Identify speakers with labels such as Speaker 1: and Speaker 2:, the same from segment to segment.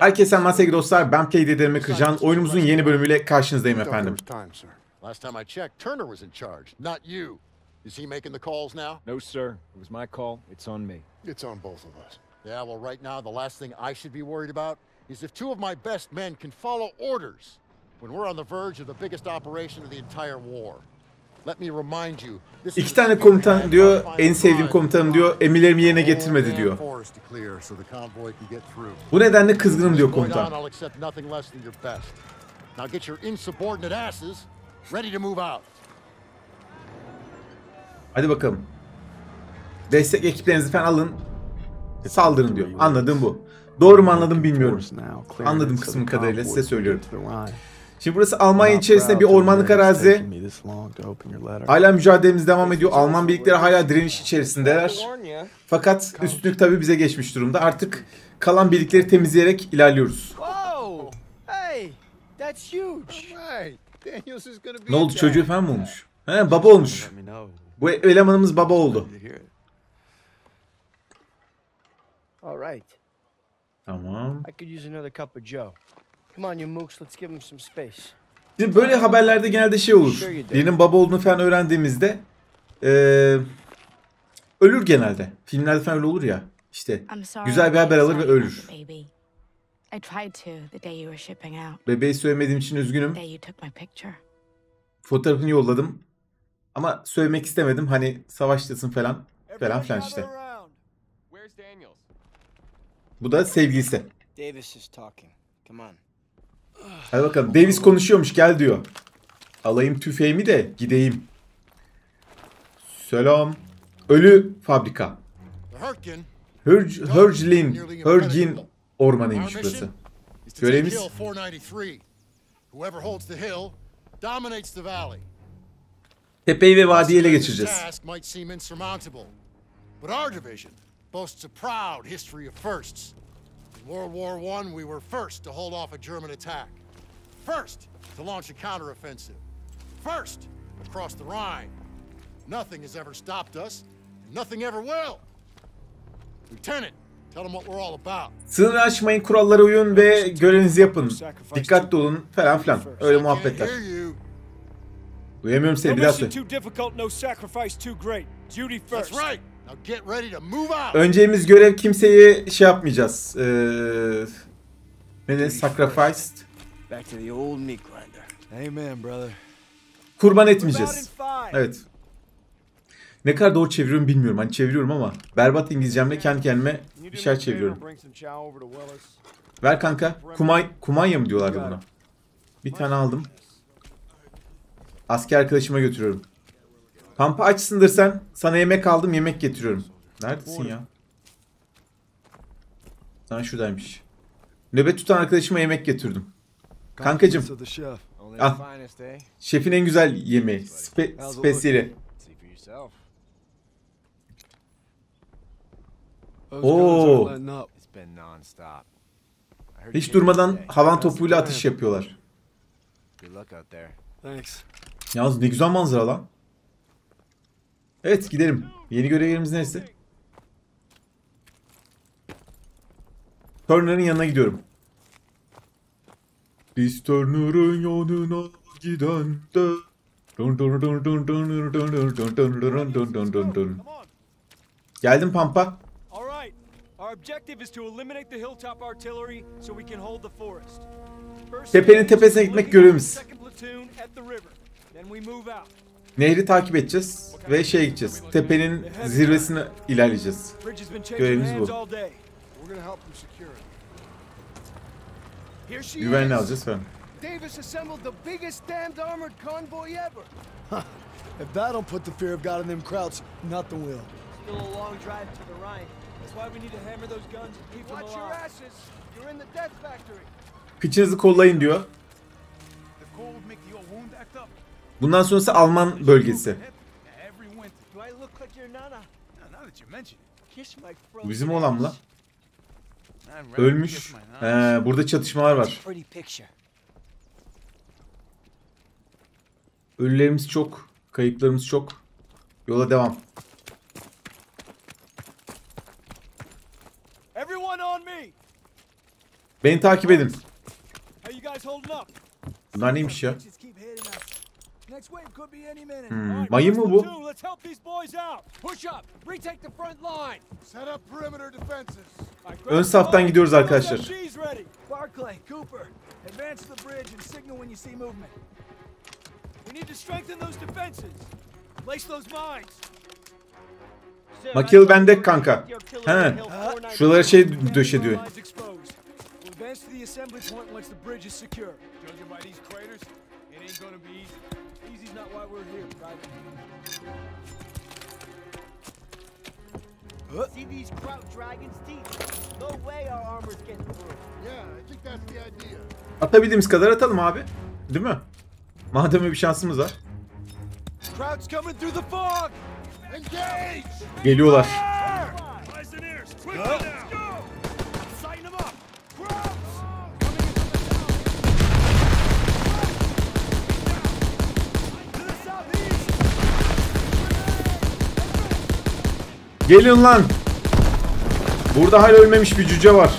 Speaker 1: Herkese selamlar sevgili dostlar. Ben Playdead'lerime Kırcan. Oyunumuzun yeni bölümüyle karşınızdayım efendim.
Speaker 2: Last time I checked, Turner was in charge, not you. Is he making the calls now?
Speaker 3: No, sir. It was my call. It's on me.
Speaker 4: It's on both of us.
Speaker 2: Yeah, well, right now, the last thing I should be worried about is if two of my best men can follow orders when we're on the verge of the biggest operation of the entire war.
Speaker 1: İki tane komutan diyor, en sevdiğim komutanım diyor, emirlerimi yerine getirmedi diyor. Bu nedenle kızgınım diyor komutan. Hadi bakalım. Destek ekiplerinizi falan alın. Saldırın diyor. Anladığım bu. Doğru mu anladım bilmiyorum. Anladığım kısmı kadarıyla size söylüyorum. Şimdi burası Almanya içerisinde bir ormanlık arazi. Hala mücadelemiz devam ediyor. Alman birlikleri hala direniş içerisindeler. Fakat üstünlük tabii bize geçmiş durumda. Artık kalan birlikleri temizleyerek ilerliyoruz. Ne oldu çocuğu mı olmuş? He baba olmuş. Bu elemanımız baba oldu.
Speaker 5: All right.
Speaker 1: Tamam.
Speaker 5: Come on, you mooks, let's give him some space.
Speaker 1: Şimdi böyle haberlerde genelde şey olur. Birinin baba olduğunu falan öğrendiğimizde eee, ölür genelde. Filmlerde falan öyle olur ya. İşte
Speaker 6: I'm sorry
Speaker 1: güzel bir
Speaker 6: I
Speaker 1: haber alır ve ölür.
Speaker 6: have the baby. I tried to the day you were shipping out.
Speaker 1: Bebeği söylemediğim için üzgünüm.
Speaker 6: The day you took my picture.
Speaker 1: Fotoğrafını yolladım. Ama söylemek istemedim. Hani savaştasın falan. Falan filan işte. Bu da sevgilisi.
Speaker 5: Davis is talking. Come on.
Speaker 1: Hadi bakalım. Davis konuşuyormuş gel diyor. Alayım tüfeğimi de gideyim. Selam. Ölü fabrika. Hürg, Hürglin, Hürgin ormanıymış burası. Görevimiz... Tepeyi ve vadiyi ele geçireceğiz.
Speaker 2: But our division boasts a proud history of firsts. In World War I, we were first to hold off a German attack, first to launch a counteroffensive, first across the Rhine. Nothing has ever stopped us, and nothing ever will. Lieutenant, tell them what we're all about.
Speaker 1: Sınır aşmayın, kurallara uyun ve görevinizi yapın. Dikkatli olun falan filan. Öyle
Speaker 2: I can't
Speaker 1: muhabbetler.
Speaker 2: hear you.
Speaker 1: Duyamıyorum seni
Speaker 7: No
Speaker 1: bir daha
Speaker 7: mission
Speaker 1: söyle. Öncemiz görev kimseyi şey yapmayacağız. Ee, ne sacrificed. Kurban etmeyeceğiz. Evet. Ne kadar doğru çeviriyorum bilmiyorum. Hani çeviriyorum ama berbat İngilizcemle kendi kendime bir şeyler çeviriyorum. Ver kanka. Kumay kumanya mı diyorlardı buna? Bir tane aldım. Asker arkadaşıma götürüyorum. Kampı açsındır sen. Sana yemek aldım yemek getiriyorum. Neredesin ya? Sen şuradaymış. Nöbet tutan arkadaşıma yemek getirdim. Kankacım.
Speaker 3: Al.
Speaker 1: Şefin en güzel yemeği. Spe spesiyeli. Oo. Hiç durmadan havan topuyla atış yapıyorlar. Yalnız ne güzel manzara lan. Evet gidelim. Yeni görevlerimiz neyse. Turner'ın yanına gidiyorum. Biz Turner'ın yanına giden de Geldim Pampa. Tepenin tepesine gitmek görevimiz. Nehri takip edeceğiz ve şeye gideceğiz. Tepenin zirvesine ilerleyeceğiz. Görevimiz bu. Güvenli alacağız falan.
Speaker 5: Davis assembled the biggest damned armored convoy ever.
Speaker 8: If that don't put the fear of God in them krauts, nothing will.
Speaker 5: Still a long drive to the Rhine.
Speaker 7: That's why we need to hammer those guns and keep them
Speaker 5: Watch your
Speaker 7: alive.
Speaker 5: asses. You're in the death factory.
Speaker 1: Kıçınızı kollayın diyor. Bundan sonrası Alman bölgesi. Bu bizim olan mı lan? Ölmüş. Ee, burada çatışmalar var. Ölülerimiz çok. Kayıplarımız çok. Yola devam. Beni takip edin. Bunlar neymiş ya? Hmm, mayın mı bu? Ön saftan gidiyoruz arkadaşlar.
Speaker 7: SMG's ready.
Speaker 8: Barclay, Cooper, advance to the bridge and signal when you see movement.
Speaker 7: We need to strengthen those defenses. Place those mines.
Speaker 1: Makil bende kanka. He. Şuralara şey döşe diyor.
Speaker 4: Ain't gonna be easy.
Speaker 7: Easy's not why we're here, Private.
Speaker 5: See these Kraut dragons' teeth? No way our armor's getting through.
Speaker 2: Yeah, I think that's the idea.
Speaker 1: Atabildiğimiz kadar atalım abi. Değil mi? Madem öyle bir şansımız var.
Speaker 7: Kraut's coming through the fog.
Speaker 2: Engage!
Speaker 1: Geliyorlar.
Speaker 4: Eyes
Speaker 1: Gelin lan. Burada hala ölmemiş bir cüce var.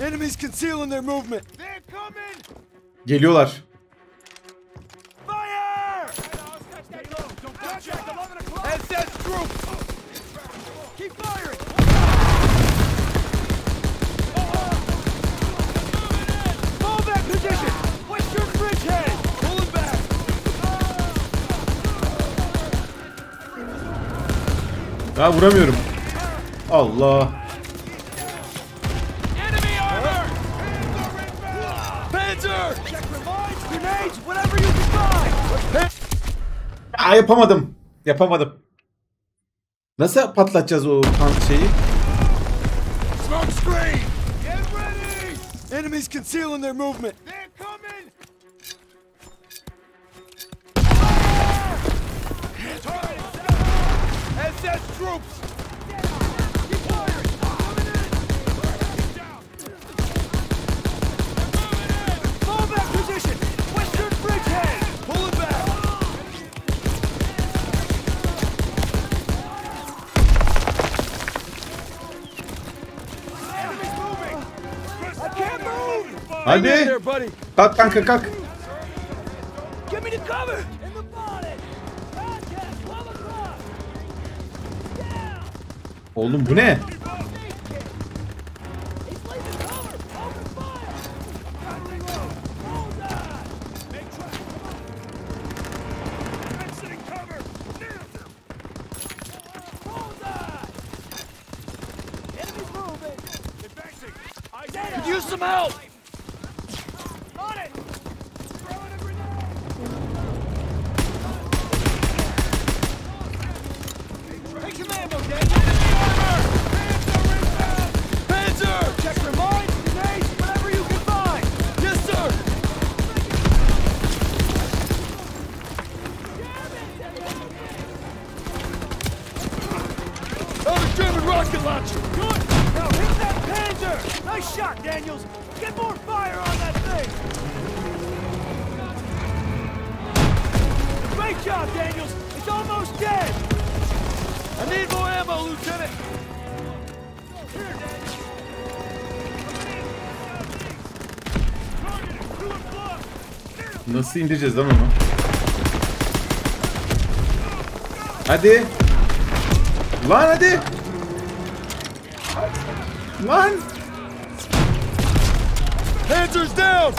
Speaker 8: Enemies concealing their movement.
Speaker 7: They're coming!
Speaker 1: Geliyorlar.
Speaker 7: Fire! Stay low. Don't contact. 11 o'clock. SS troops. Keep firing. Fall back position. Western bridgehead. Pulling back.
Speaker 1: Ya vuramıyorum. Allah. Aa, yapamadım. Yapamadım. Nasıl patlatacağız o kan şeyi?
Speaker 2: Smoke screen!
Speaker 7: Get ready.
Speaker 8: Enemies concealing their movement.
Speaker 7: They're coming. SS troops!
Speaker 1: Hadi. Kalk kanka kalk.
Speaker 7: Get me to cover! In the bonnet! Broadcast, 12 o'clock! Down!
Speaker 1: Oğlum bu ne?
Speaker 7: Some
Speaker 1: indireceğiz lan onu? Hadi. Lan hadi. Lan.
Speaker 7: Panzer's down!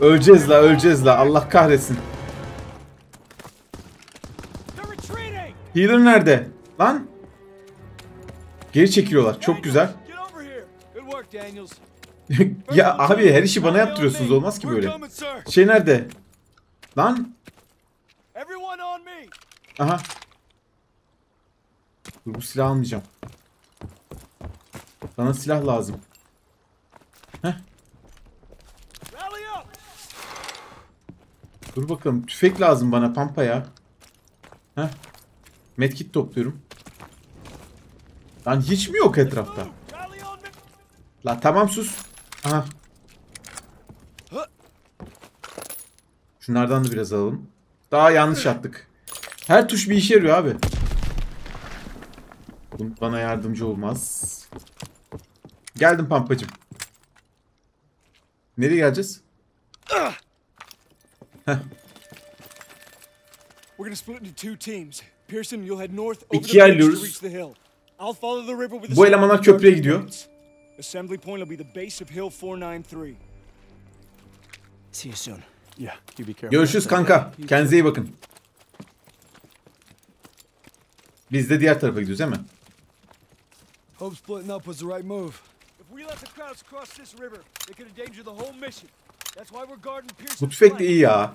Speaker 1: Öleceğiz la öleceğiz la Allah kahretsin. Healer nerede? Lan. Geri çekiliyorlar. Çok güzel. Ya abi her işi bana yaptırıyorsunuz. Olmaz ki böyle. Şey nerede? Lan. Aha. Dur bu silahı almayacağım. Bana silah lazım.
Speaker 7: Up!
Speaker 1: Dur bakalım. Tüfek lazım bana pampa ya. Heh. Medkit topluyorum. Lan hiç mi yok etrafta? La tamam sus. Aha. Şunlardan da biraz alalım. Daha yanlış attık. Her tuş bir işe yarıyor abi. Bu bana yardımcı olmaz. Geldim pampacım. Nereye geleceğiz?
Speaker 7: We're gonna split into two teams. Pearson, you'll head north over the bridge to reach the hill. I'll follow the river with the
Speaker 1: Bu elemanlar köprüye gidiyor.
Speaker 7: Assembly point will be the base of Hill 493.
Speaker 5: See you soon.
Speaker 7: Yeah, you be careful.
Speaker 1: Görüşürüz kanka. Kendinize iyi bakın. Biz de diğer tarafa gidiyoruz değil mi?
Speaker 8: Hope splitting up was the right move.
Speaker 7: If we let the crowds cross this river, they could endanger the whole mission. That's why we're guarding
Speaker 1: Bu
Speaker 7: Pearson's
Speaker 1: tüfek de iyi ya.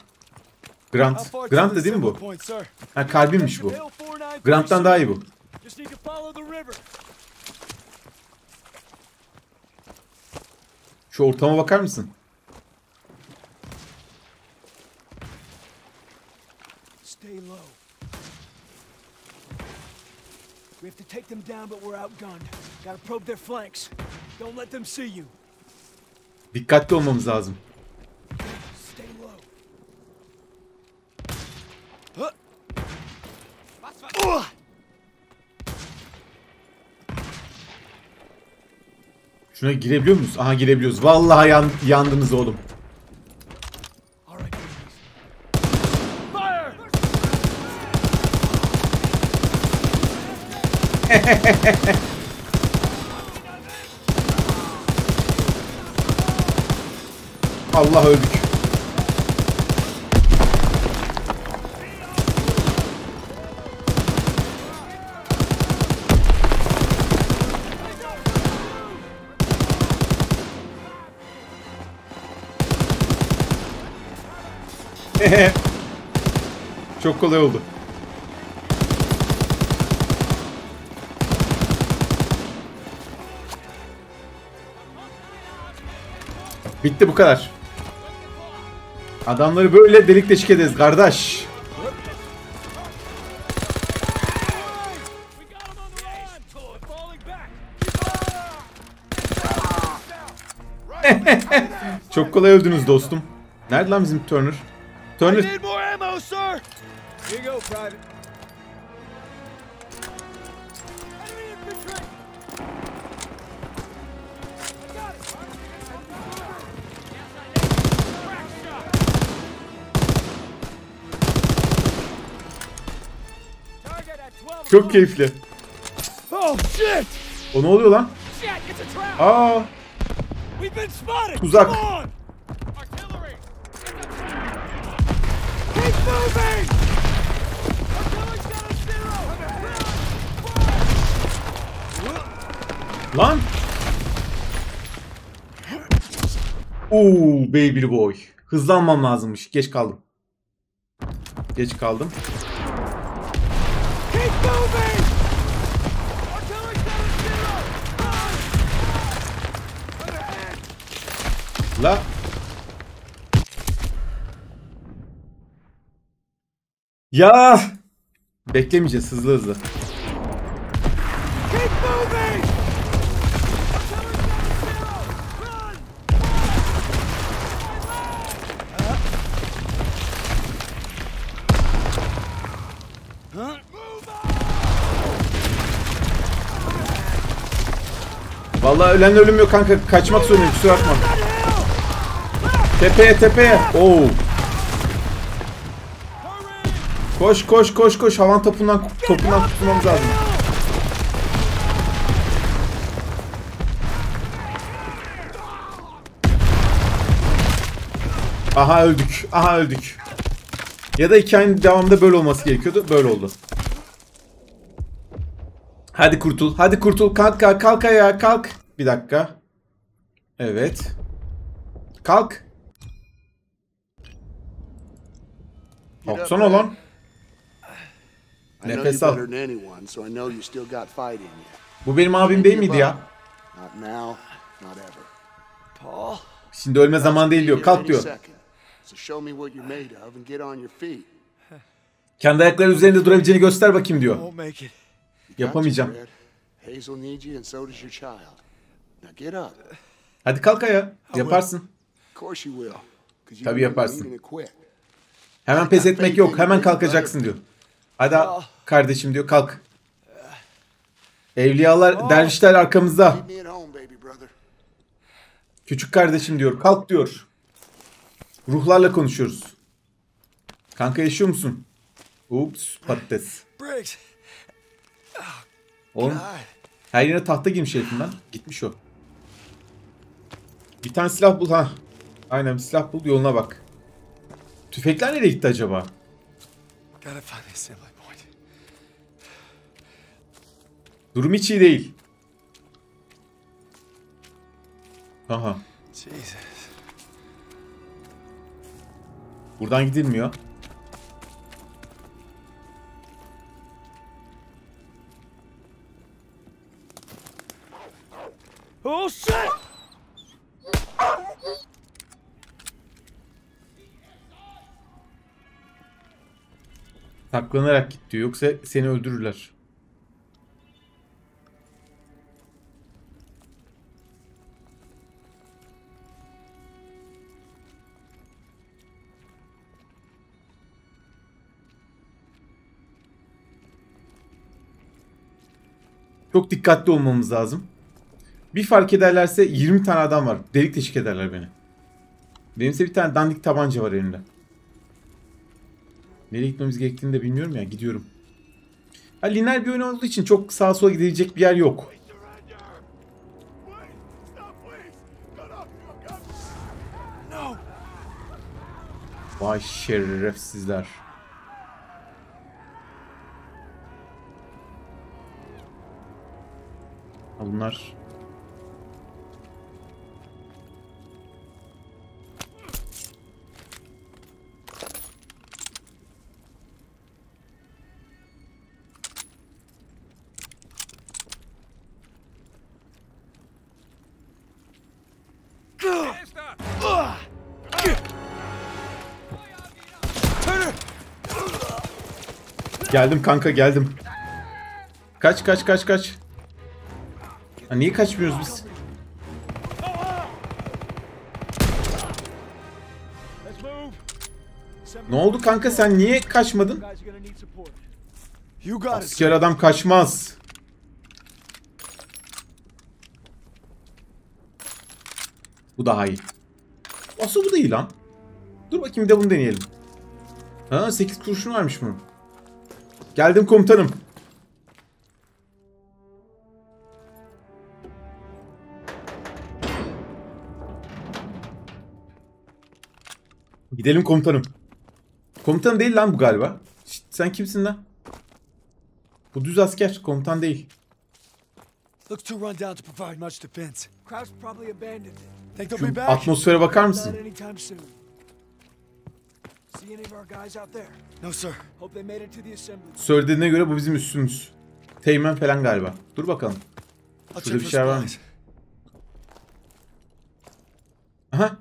Speaker 1: Grant. Grant da
Speaker 8: the
Speaker 1: değil mi bu? Ha kalbimmiş bu.
Speaker 7: Hill 493,
Speaker 1: Grant'tan daha iyi bu.
Speaker 7: Just need to follow the river.
Speaker 1: Şu ortama bakar mısın?
Speaker 7: Stay low. We have to take them down, but we're outgunned. Gotta probe their flanks. Don't let them see you.
Speaker 1: Dikkatli olmamız lazım.
Speaker 7: Stay low.
Speaker 1: Şuna girebiliyor muyuz? Aha girebiliyoruz. Vallahi yan, yandınız oğlum. Allah öldük. Çok kolay oldu. Bitti bu kadar. Adamları böyle delik deşik ederiz kardeş. Çok kolay öldünüz dostum. Nerede lan bizim Turner? Turner
Speaker 7: Need more ammo, sir! Here you go, Private. Enemy infantry! I got it! Target at 12
Speaker 1: çok keyifli.
Speaker 7: Oh, shit!
Speaker 1: O ne oluyor lan? Aa,
Speaker 7: We've been spotted!
Speaker 1: Tuzak. Lan. Oo, baby boy. Hızlanmam lazımmış. Geç kaldım. Geç kaldım. La. Ya. Beklemeyeceğiz hızlı hızlı. Vallahi ölen ölüm yok kanka. Kaçmak zorundayım kusura bakma. Tepeye tepeye. Oo. Koş koş koş koş. Havan topundan topundan kurtulmamız lazım. Aha öldük. Aha öldük. Ya da hikayenin devamında böyle olması gerekiyordu. Böyle oldu. Hadi kurtul. Hadi kurtul. Kalk kalk kalk ayağa kalk. Bir dakika. Evet. Kalk. Kalksana lan. Nefes al. Bu benim abim değil miydi ya? Şimdi ölme zaman değil diyor. Kalk diyor. Kendi ayakları üzerinde durabileceğini göster bakayım diyor. Yapamayacağım.
Speaker 9: Hazel needs you and so does your child. Now get up.
Speaker 1: Hadi kalk ayağa. Yaparsın. Tabii yaparsın. Hemen pes etmek yok. Hemen kalkacaksın diyor. Hadi kardeşim diyor kalk. Evliyalar, dervişler arkamızda. Küçük kardeşim diyor. Kalk diyor. Ruhlarla konuşuyoruz. Kanka yaşıyor musun? Ups patates. Oğlum her yere tahta girmiş herifin lan. Gitmiş o. Bir tane silah bul ha. Aynen bir silah bul yoluna bak. Tüfekler nereye gitti acaba? Durum hiç iyi değil. Aha.
Speaker 8: Jesus.
Speaker 1: Buradan gidilmiyor.
Speaker 7: Oh shit!
Speaker 1: Saklanarak git diyor. Yoksa seni öldürürler. Çok dikkatli olmamız lazım. Bir fark ederlerse 20 tane adam var. Delik deşik ederler beni. Benimse bir tane dandik tabanca var elimde. Nereye gitmemiz gerektiğini de bilmiyorum ya. Gidiyorum. Ha, lineer bir oyun olduğu için çok sağa sola gidilecek bir yer yok. Vay şerefsizler. Bunlar Geldim kanka geldim. Kaç kaç kaç kaç. Ha, niye kaçmıyoruz biz? Ne oldu kanka sen niye kaçmadın? Asker adam kaçmaz. Bu daha iyi. Asıl bu da iyi lan. Dur bakayım bir de bunu deneyelim. Ha 8 kurşun varmış bunun. Geldim komutanım. Gidelim komutanım. Komutan değil lan bu galiba. Şşt, sen kimsin lan? Bu düz asker. Komutan değil.
Speaker 8: Looks too run down to provide much defense.
Speaker 7: Crowd's probably abandoned it.
Speaker 8: Think they'll
Speaker 1: Şu
Speaker 8: be back?
Speaker 1: atmosfere bakar mısın? Söylediğine göre bu bizim üstümüz. Teğmen falan galiba. Dur bakalım. Şurada bir şey var mı? Aha.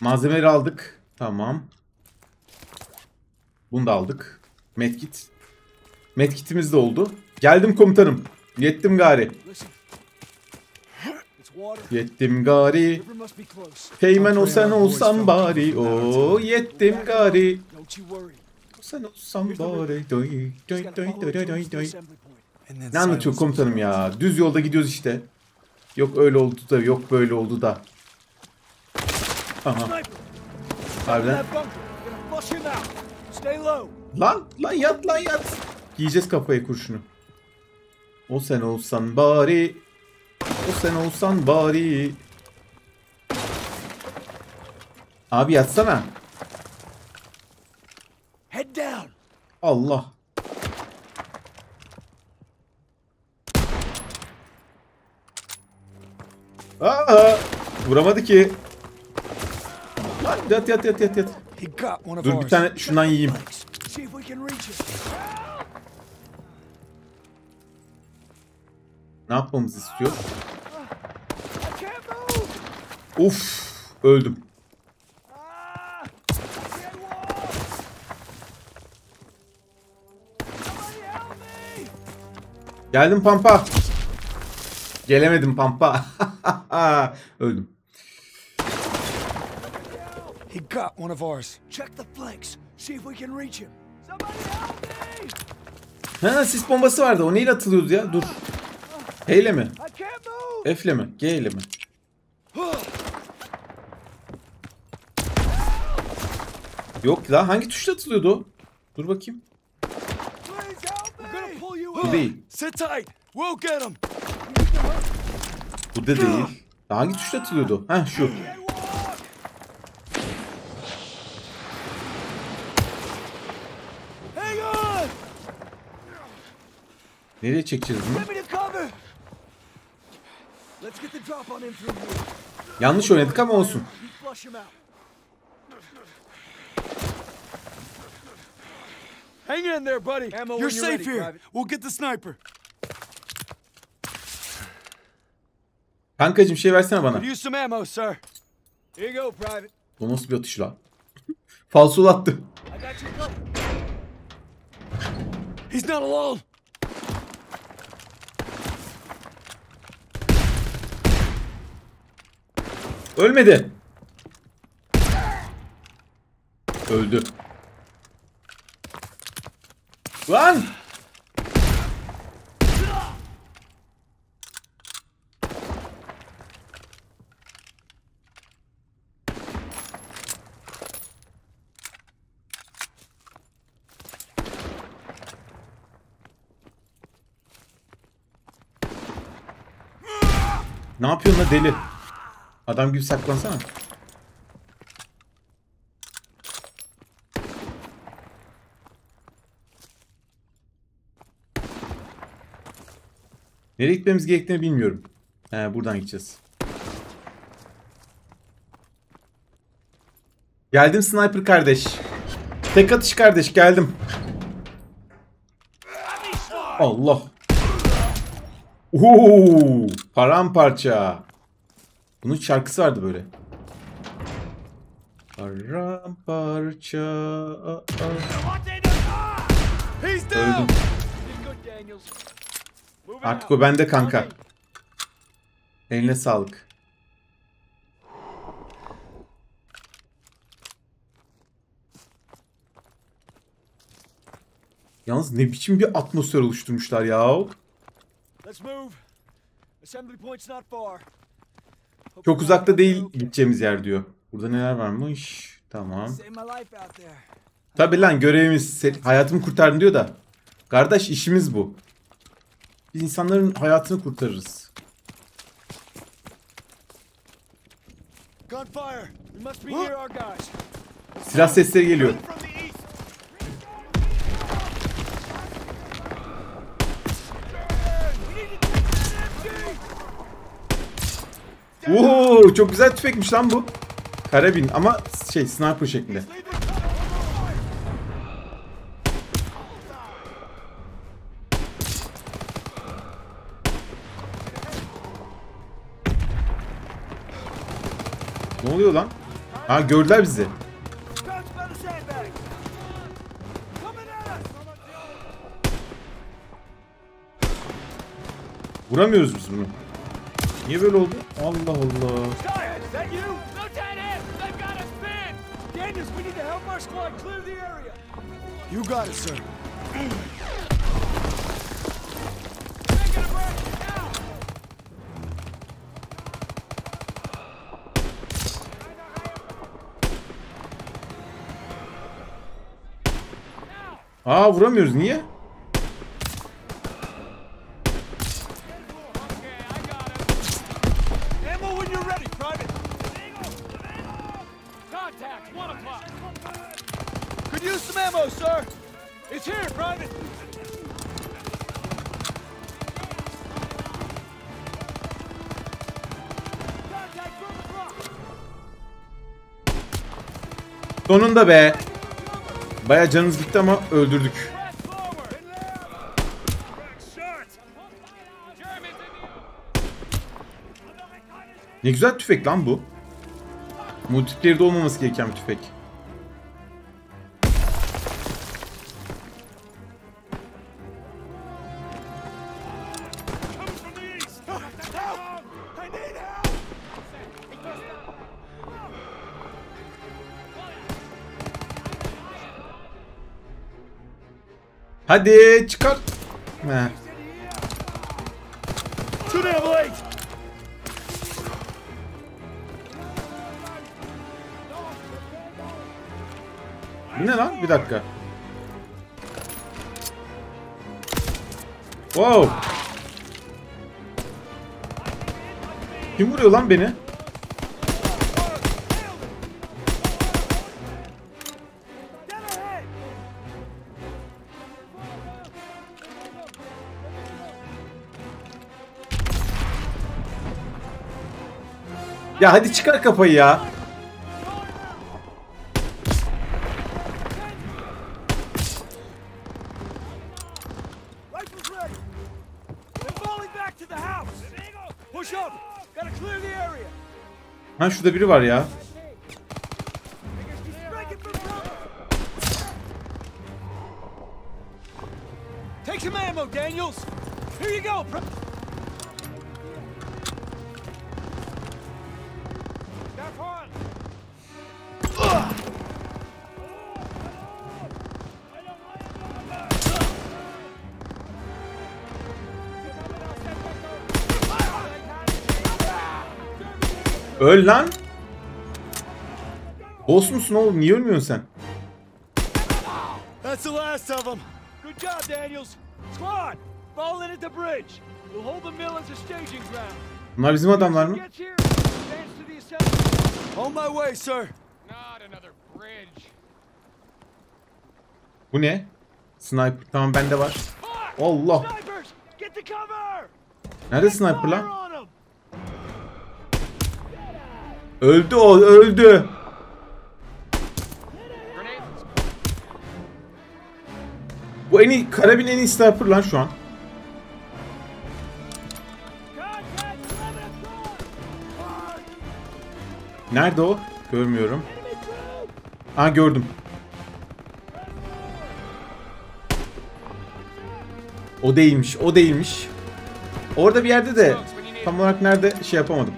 Speaker 1: Malzemeleri aldık. Tamam. Bunu da aldık. Medkit. Medkitimiz de oldu. Geldim komutanım. Yettim gari. Yettim gari. Teğmen o sen olsan bari. O yettim gari. O sen olsan bari. Doy, doy, doy, doy, doy, doy. Ne anlatıyor komutanım ya? Düz yolda gidiyoruz işte. Yok öyle oldu da yok böyle oldu da. Aha. Harbiden. Lan lan yat lan yat. Yiyeceğiz kafayı kurşunu. O sen olsan bari. O sen olsan bari. Abi yatsana.
Speaker 7: Head down.
Speaker 1: Allah. Aa, vuramadı ki. Lan yat yat yat yat yat. Dur bir tane şundan yiyeyim. Ne yapmamızı istiyor? Uf öldüm. Geldim pampa. Gelemedim pampa. öldüm.
Speaker 8: He got one of ours. Check the flanks. See if we can reach him.
Speaker 1: Ha sis bombası vardı. O neyle atılıyordu ya? Dur. H ile mi? F ile mi? G ile mi? Yok la hangi tuşla atılıyordu? Dur bakayım. Bu değil.
Speaker 8: Sit tight. We'll get him.
Speaker 1: Bu da değil. Hangi tuşla atılıyordu? Ha şu. Nereye çekeceğiz bunu?
Speaker 7: Get me to cover! Let's get the drop on him through here.
Speaker 1: Yanlış oynadık ama olsun.
Speaker 8: Hang in there, buddy.
Speaker 7: Ammo
Speaker 8: You're safe
Speaker 7: ready,
Speaker 8: here.
Speaker 7: Private.
Speaker 8: We'll get the sniper.
Speaker 1: Kankacım şey versene bana.
Speaker 8: Use some ammo, sir.
Speaker 7: Here you go, Private.
Speaker 1: Bu nasıl bir atış lan? Falsolattı.
Speaker 8: He's not alone.
Speaker 1: Ölmedi. Öldü. Lan! Ne yapıyorsun la deli? Adam gibi saklansana. Nereye gitmemiz gerektiğini bilmiyorum. He, buradan gideceğiz. Geldim sniper kardeş. Tek atış kardeş geldim. Allah. Oo, paramparça. Bunun şarkısı vardı böyle. Paramparça. Öldüm. Artık o bende kanka. Eline sağlık. Yalnız ne biçim bir atmosfer oluşturmuşlar ya.
Speaker 7: Let's move. Assembly point's not far.
Speaker 1: Çok uzakta değil gideceğimiz yer diyor. Burada neler varmış? Tamam. Tabi lan görevimiz hayatımı kurtardın diyor da. Kardeş işimiz bu. Biz insanların hayatını kurtarırız. Silah sesleri geliyor. Oo çok güzel tüfekmiş lan bu. Karabin ama şey sniper şeklinde. Ne oluyor lan? Ha gördüler bizi. Vuramıyoruz biz bunu. Niye böyle oldu? Allah Allah.
Speaker 7: You? Got
Speaker 8: it, sir.
Speaker 1: Aa vuramıyoruz niye? Sonunda be. Baya canınız gitti ama öldürdük. Ne güzel tüfek lan bu. Multiplayer'de olmaması gereken bir tüfek. Hadi çıkar. He. Bu ne lan? Bir dakika. Wow. Kim vuruyor lan beni? Ya hadi çıkar kafayı ya. Ha şurada biri var ya. Öl lan. Boss musun oğlum? Niye ölmüyorsun sen?
Speaker 7: That's the last of them. Good job, Daniels. Squad, fall in at the bridge. We'll hold the mill as a staging ground.
Speaker 1: Bunlar bizim adamlar mı?
Speaker 8: On my way, sir.
Speaker 3: Not another bridge.
Speaker 1: Bu ne? Sniper. Tamam bende var. Allah. Nerede sniper lan? Öldü o öldü. Bu en iyi, karabin en iyi sniper lan şu an. Nerede o? Görmüyorum. Ha gördüm. O değilmiş, o değilmiş. Orada bir yerde de tam olarak nerede şey yapamadım.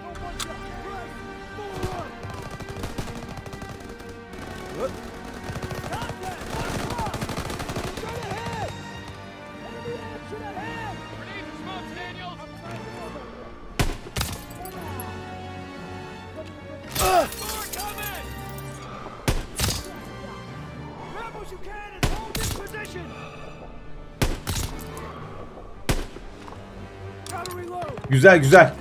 Speaker 1: Güzel güzel.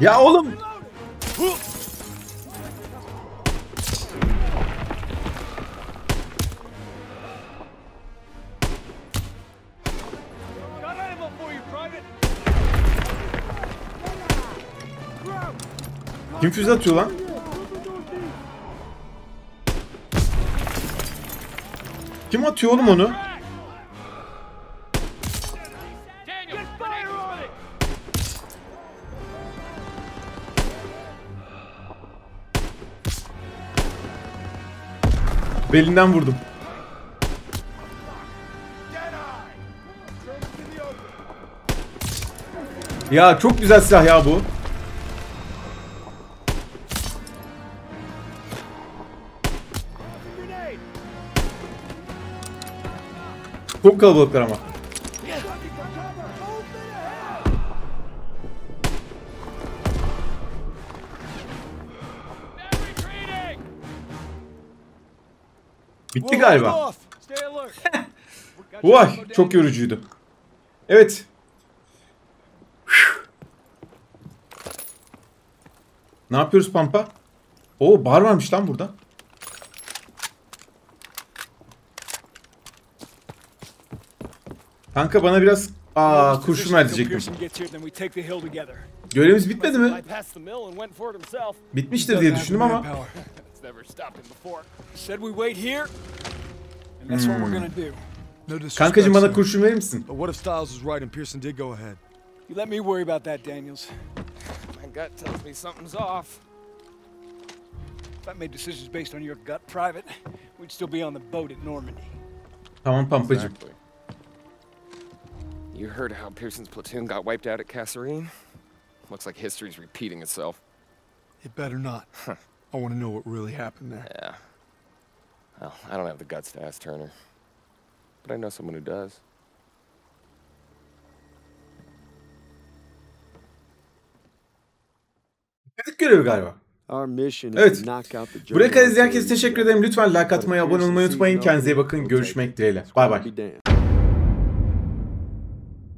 Speaker 1: Ya oğlum kim füze atıyor lan? Kim atıyor oğlum onu? Belinden vurdum. Ya çok güzel silah ya bu. Çok kalabalıklar ama. Bitti galiba. Vay çok yorucuydu. Evet. Ne yapıyoruz Pampa? Oo bar varmış lan burada. Kanka bana biraz aa kurşun ver diyecektim. Görevimiz bitmedi mi? Bitmiştir diye düşündüm ama.
Speaker 8: Disrespect,
Speaker 1: Kankacım bana kurşun verir misin?
Speaker 8: But what if Styles was right and Pearson did go ahead?
Speaker 7: You let me worry about that, Daniels.
Speaker 3: My gut tells me something's off.
Speaker 7: If I made decisions based on your gut, Private, we'd still be on the boat at Normandy.
Speaker 1: Tamam Pampacım.
Speaker 10: You heard how Pearson's platoon got wiped out at Kasserine? Looks like history's repeating itself.
Speaker 8: It better not. I want to know what really happened there.
Speaker 10: Yeah. Well, I don't have the guts to ask Turner. But I know someone who does.
Speaker 1: Dedik görevi galiba.
Speaker 11: Our mission is
Speaker 1: Evet.
Speaker 11: to knock out the
Speaker 1: Buraya kadar
Speaker 11: German
Speaker 1: izleyen herkese
Speaker 11: artillery
Speaker 1: teşekkür
Speaker 11: together.
Speaker 1: ederim. Lütfen like atmayı, abone olmayı unutmayın. Kendinize iyi bakın. Görüşmek dileğiyle. Bay bay.
Speaker 11: Be damned.